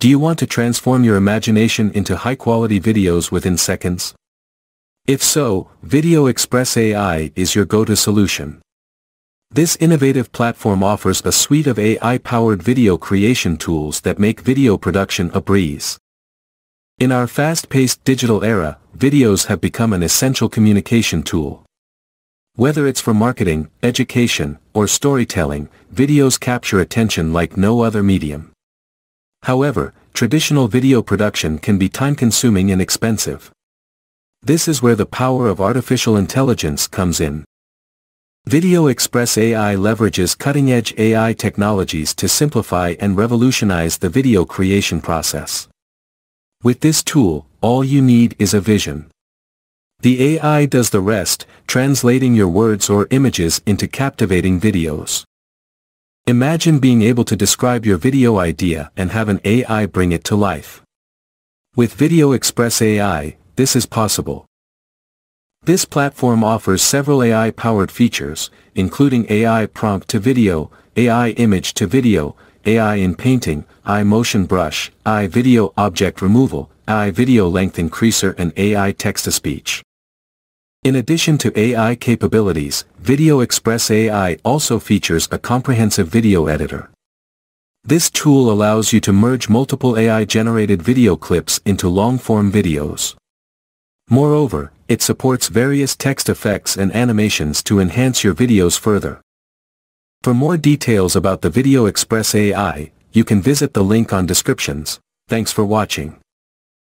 Do you want to transform your imagination into high-quality videos within seconds? If so, Video Express AI is your go-to solution. This innovative platform offers a suite of AI-powered video creation tools that make video production a breeze. In our fast-paced digital era, videos have become an essential communication tool. Whether it's for marketing, education, or storytelling, videos capture attention like no other medium. However, traditional video production can be time-consuming and expensive. This is where the power of artificial intelligence comes in. Video Express AI leverages cutting-edge AI technologies to simplify and revolutionize the video creation process. With this tool, all you need is a vision. The AI does the rest, translating your words or images into captivating videos. Imagine being able to describe your video idea and have an AI bring it to life. With Video Express AI, this is possible. This platform offers several AI-powered features, including AI prompt to video, AI image to video, AI inpainting, AI motion brush, AI video object removal, AI video length increaser and AI text-to-speech. In addition to AI capabilities, Video Express AI also features a comprehensive video editor. This tool allows you to merge multiple AI-generated video clips into long-form videos. Moreover, it supports various text effects and animations to enhance your videos further. For more details about the Video Express AI, you can visit the link on descriptions. Thanks for watching.